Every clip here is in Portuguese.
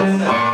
Thank.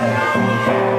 Time